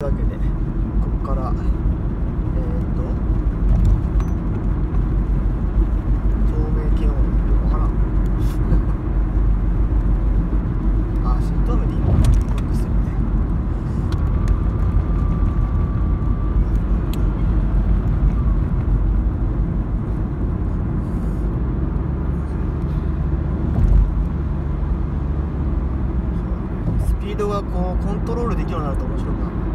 というわけでここからえー、っと透明系をわからん。あ新透明でいいのかなこれですよね。スピードがこうコントロールできるようになると面白くなる。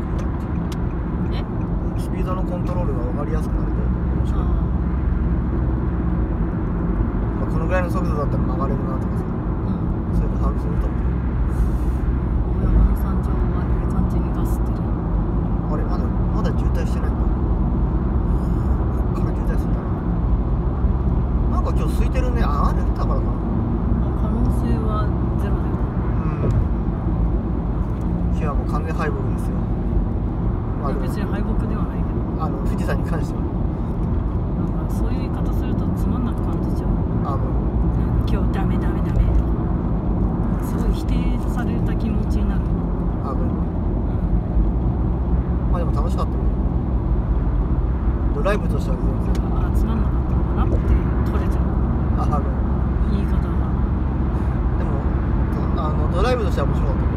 ピードのコントロールが分かりやすくなると面白い、あまあ、このぐらいの速度だったら曲がれるなとかさ。うん。そういうの把握すると思う大山の山頂はいい感じにガスってるあれまだまだ渋滞してないんだこっから渋滞するんだななんか今日空いてるねあ雨降ったからかな可能性はゼロだようん今日はもう完全敗北ですよまあ別に敗北ではないけどあの富士山に関しては。なんかそういう言い方するとつまんなく感じちゃう。あの今日ダメダメダメとか。すごい否定された気持ちになる。あのうん。まあでも楽しかったよ。ドライブとしては全然。あつまんなかったのかなって取れちゃう。あの言い方が。でもとあのドライブとしては面白かった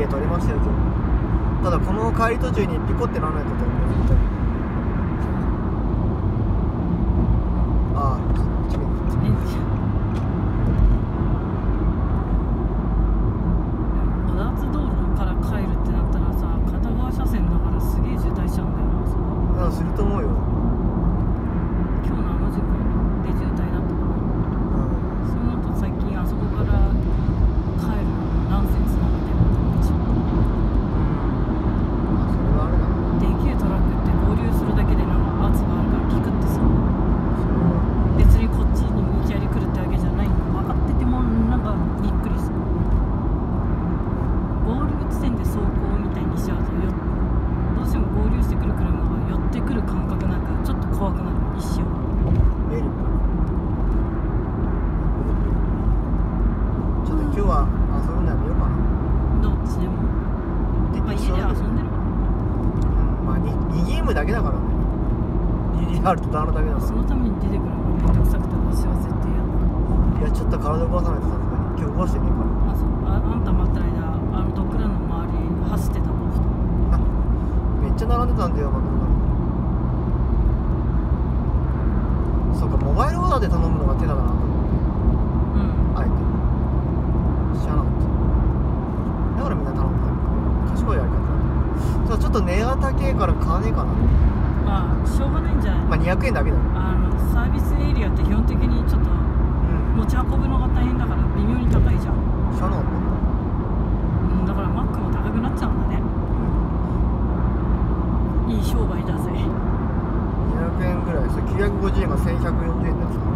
いい絵撮れましたよ今日。ただこの帰り途中にピコってならないこと思う絶対ああ地面え小田津道路から帰るってなったらさ片側車線だからすげえ渋滞しちゃうんだよなそこうんすると思うよ、今日のあの時間で渋滞だったからうん、そうなると最近あそこから帰るのナンセンスなんだよって思っちゃうまあそれはあれだなでけえトラックって合流するだけでなんか圧があるからピクってさそれは別にこっちに向き合い来るってわけじゃないの分かっててもなんかびっくりする合流地点で走行みたいにしちゃうとよどうしても合流してくる車が寄ってくる感覚なんかちょっと怖くなる一瞬メルちょっと今日は遊ぶのやめようかなどっちでもまあ家で遊んでるわうんまあ 2, ゲームだけだからね DDR とダウンロだけだかそのために出てくるのがめんどくさくて私は絶対嫌だらい。やちょっと体動かさないとさすがに今日動かしてねえからあそうああんた待ってる間あのドッグランの周り走ってたボフとめっちゃ並んでたんだよマクドナルド。そうかモバイルオーダーで頼むのが手だなと思って。うん。あえて。知らなかった。だからみんな頼んでたのかね賢いやり方だただちょっと値が高えから買わねえかなまあしょうがないんじゃないまあ200円だけだ。よあのサービスエリアって基本的にちょっとうん。持ち運ぶのが大変だから微妙に高いじゃん、知らなかったうん、だからマックも高くなっちゃうんだね。いい商売だぜ。200円ぐらい。それ950円が1140円だま